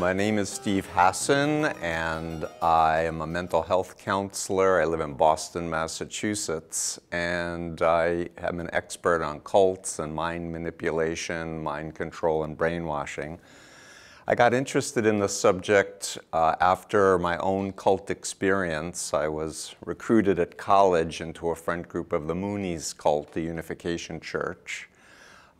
my name is Steve Hassan, and I am a mental health counselor. I live in Boston, Massachusetts, and I am an expert on cults and mind manipulation, mind control, and brainwashing. I got interested in the subject uh, after my own cult experience. I was recruited at college into a friend group of the Moonies cult, the Unification Church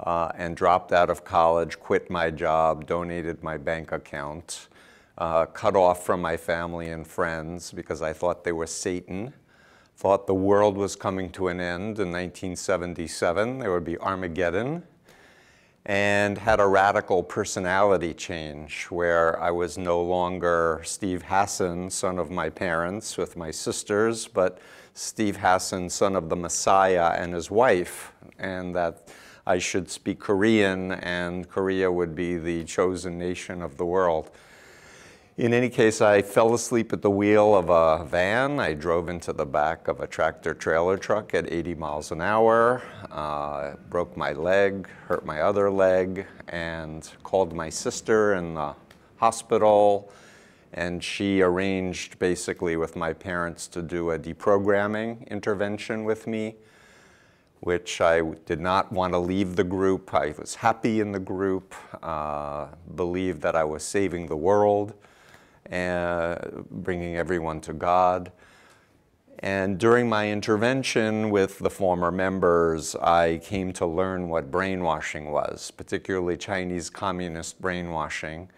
uh, and dropped out of college, quit my job, donated my bank account, uh, cut off from my family and friends because I thought they were Satan, thought the world was coming to an end in 1977, there would be Armageddon, and had a radical personality change where I was no longer Steve Hassan, son of my parents with my sisters, but Steve Hassan, son of the Messiah and his wife, and that I should speak Korean and Korea would be the chosen nation of the world. In any case, I fell asleep at the wheel of a van. I drove into the back of a tractor trailer truck at 80 miles an hour, uh, broke my leg, hurt my other leg, and called my sister in the hospital. And she arranged basically with my parents to do a deprogramming intervention with me which I did not want to leave the group. I was happy in the group, uh, believed that I was saving the world and bringing everyone to God. And during my intervention with the former members, I came to learn what brainwashing was, particularly Chinese communist brainwashing.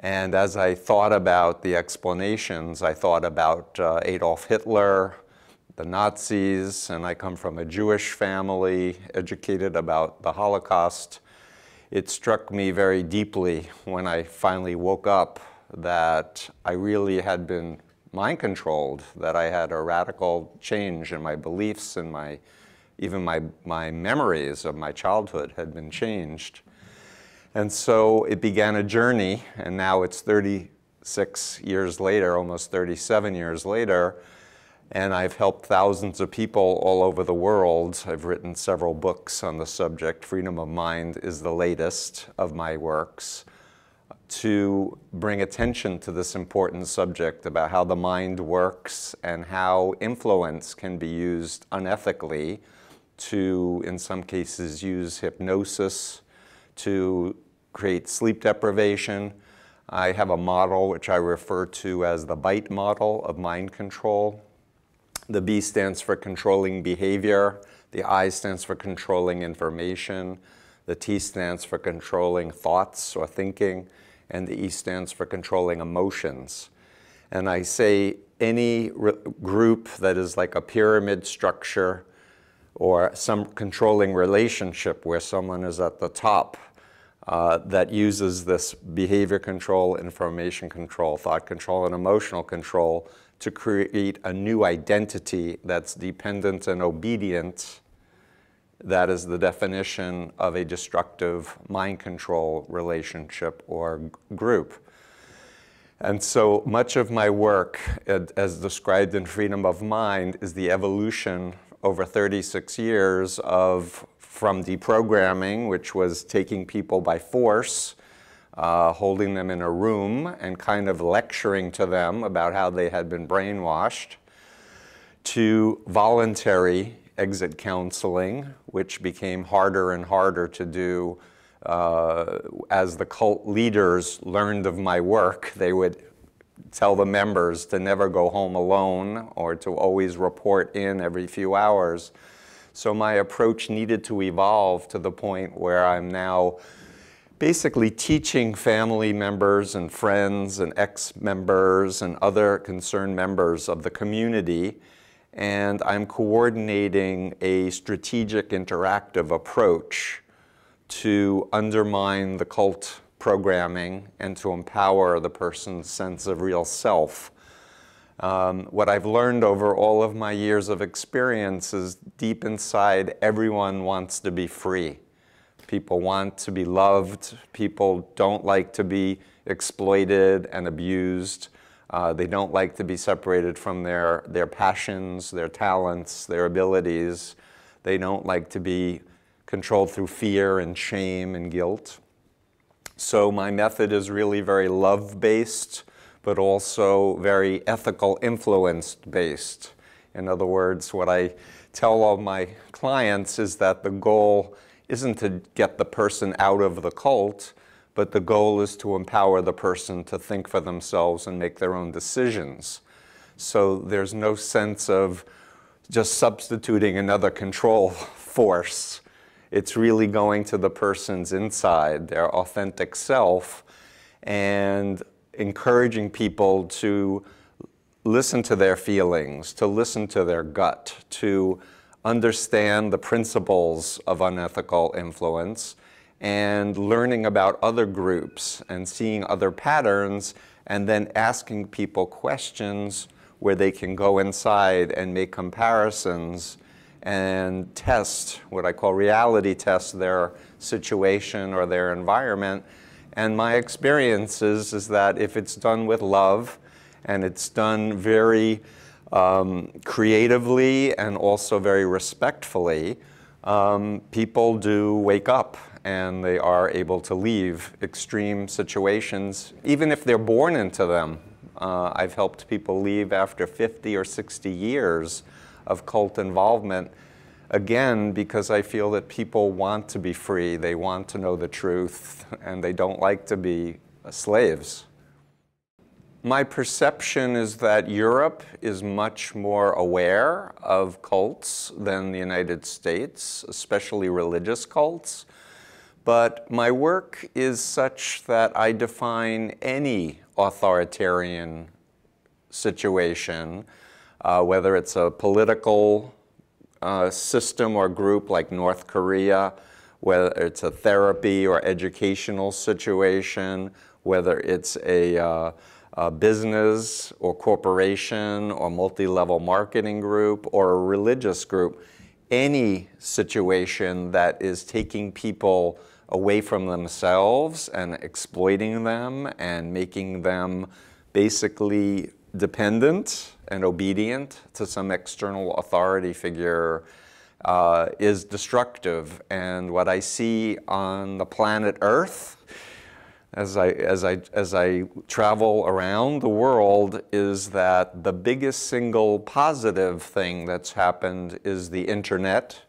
And as I thought about the explanations, I thought about uh, Adolf Hitler, the Nazis, and I come from a Jewish family, educated about the Holocaust. It struck me very deeply when I finally woke up that I really had been mind controlled, that I had a radical change in my beliefs and my, even my, my memories of my childhood had been changed. And so it began a journey, and now it's 36 years later, almost 37 years later, and I've helped thousands of people all over the world. I've written several books on the subject. Freedom of Mind is the latest of my works to bring attention to this important subject about how the mind works and how influence can be used unethically to, in some cases, use hypnosis to create sleep deprivation. I have a model which I refer to as the BITE model of mind control, the B stands for controlling behavior. The I stands for controlling information. The T stands for controlling thoughts or thinking. And the E stands for controlling emotions. And I say any group that is like a pyramid structure or some controlling relationship where someone is at the top uh, that uses this behavior control, information control, thought control, and emotional control to create a new identity that's dependent and obedient. That is the definition of a destructive mind control relationship or group. And so much of my work, as described in Freedom of Mind, is the evolution over 36 years of from deprogramming, which was taking people by force, uh, holding them in a room and kind of lecturing to them about how they had been brainwashed, to voluntary exit counseling, which became harder and harder to do uh, as the cult leaders learned of my work. They would tell the members to never go home alone or to always report in every few hours. So my approach needed to evolve to the point where I'm now basically teaching family members and friends and ex-members and other concerned members of the community and I'm coordinating a strategic interactive approach to undermine the cult programming and to empower the person's sense of real self. Um, what I've learned over all of my years of experience is deep inside everyone wants to be free. People want to be loved. People don't like to be exploited and abused. Uh, they don't like to be separated from their, their passions, their talents, their abilities. They don't like to be controlled through fear and shame and guilt. So my method is really very love-based, but also very ethical influence-based. In other words, what I tell all my clients is that the goal isn't to get the person out of the cult, but the goal is to empower the person to think for themselves and make their own decisions. So there's no sense of just substituting another control force. It's really going to the person's inside, their authentic self, and encouraging people to listen to their feelings, to listen to their gut, to understand the principles of unethical influence, and learning about other groups and seeing other patterns, and then asking people questions where they can go inside and make comparisons and test what I call reality test their situation or their environment. And my experience is, is that if it's done with love and it's done very um, creatively and also very respectfully, um, people do wake up and they are able to leave extreme situations, even if they're born into them. Uh, I've helped people leave after 50 or 60 years of cult involvement. Again, because I feel that people want to be free, they want to know the truth, and they don't like to be slaves. My perception is that Europe is much more aware of cults than the United States, especially religious cults. But my work is such that I define any authoritarian situation, uh, whether it's a political uh, system or group like North Korea, whether it's a therapy or educational situation, whether it's a, uh, a business or corporation or multi-level marketing group or a religious group, any situation that is taking people away from themselves and exploiting them and making them basically dependent and obedient to some external authority figure uh, is destructive. And what I see on the planet Earth as I, as, I, as I travel around the world is that the biggest single positive thing that's happened is the internet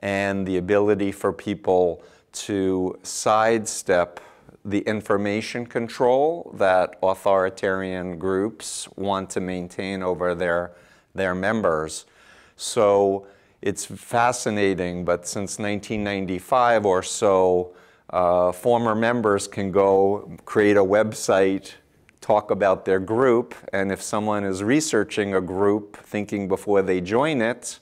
and the ability for people to sidestep the information control that authoritarian groups want to maintain over their, their members. So it's fascinating, but since 1995 or so, uh, former members can go create a website, talk about their group, and if someone is researching a group, thinking before they join it,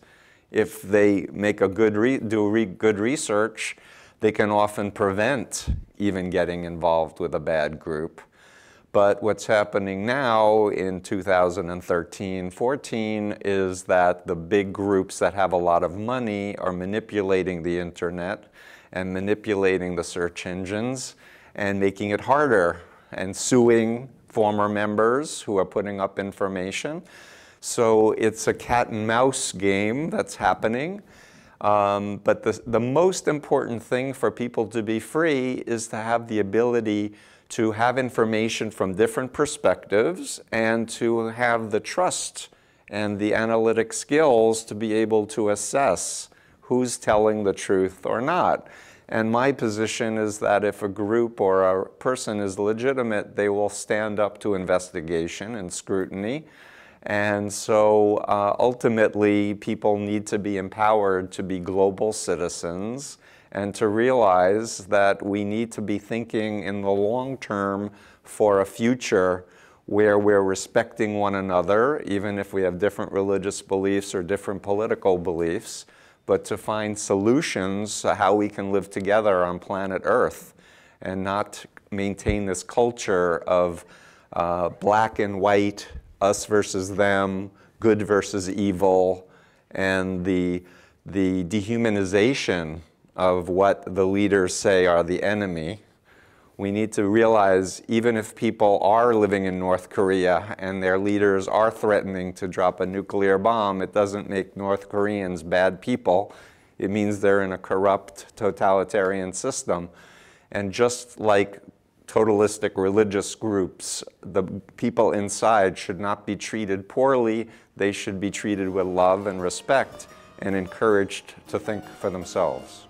if they make a good do re good research, they can often prevent even getting involved with a bad group. But what's happening now in 2013-14 is that the big groups that have a lot of money are manipulating the internet and manipulating the search engines and making it harder and suing former members who are putting up information. So it's a cat and mouse game that's happening. Um, but the, the most important thing for people to be free is to have the ability to have information from different perspectives and to have the trust and the analytic skills to be able to assess who's telling the truth or not. And my position is that if a group or a person is legitimate, they will stand up to investigation and scrutiny. And so uh, ultimately, people need to be empowered to be global citizens and to realize that we need to be thinking in the long term for a future where we're respecting one another, even if we have different religious beliefs or different political beliefs, but to find solutions how we can live together on planet Earth and not maintain this culture of uh, black and white us versus them, good versus evil, and the, the dehumanization of what the leaders say are the enemy. We need to realize even if people are living in North Korea and their leaders are threatening to drop a nuclear bomb, it doesn't make North Koreans bad people. It means they're in a corrupt totalitarian system. And just like totalistic religious groups, the people inside should not be treated poorly. They should be treated with love and respect and encouraged to think for themselves.